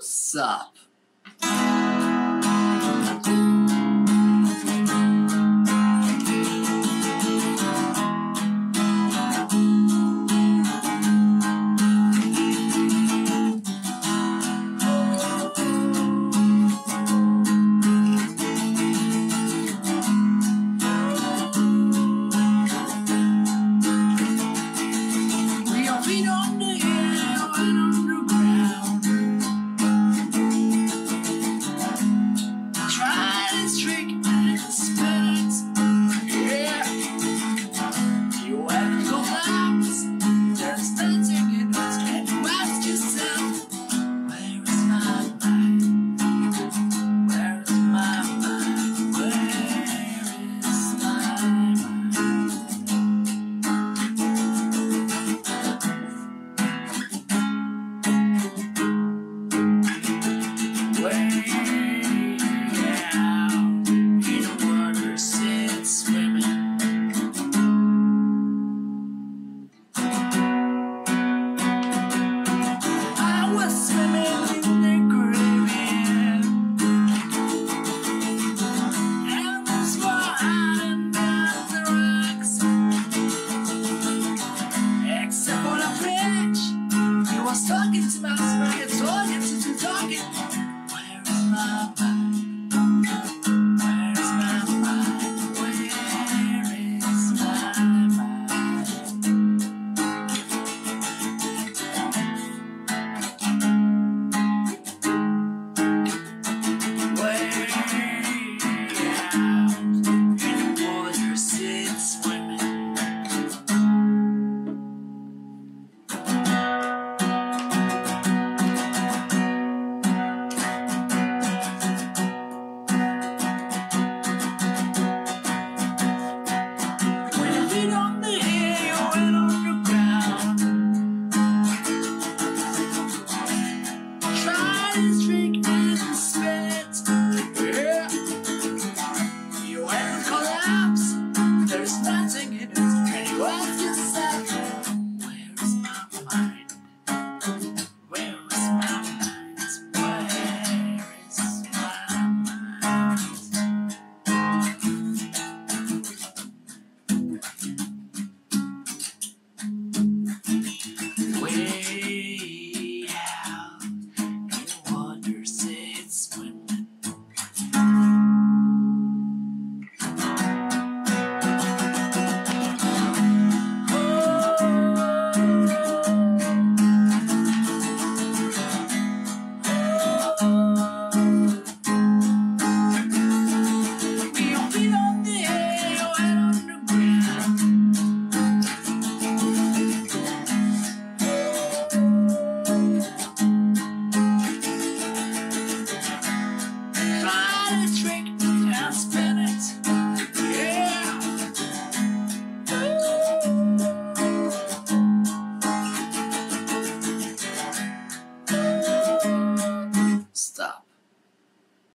sup? We don't know.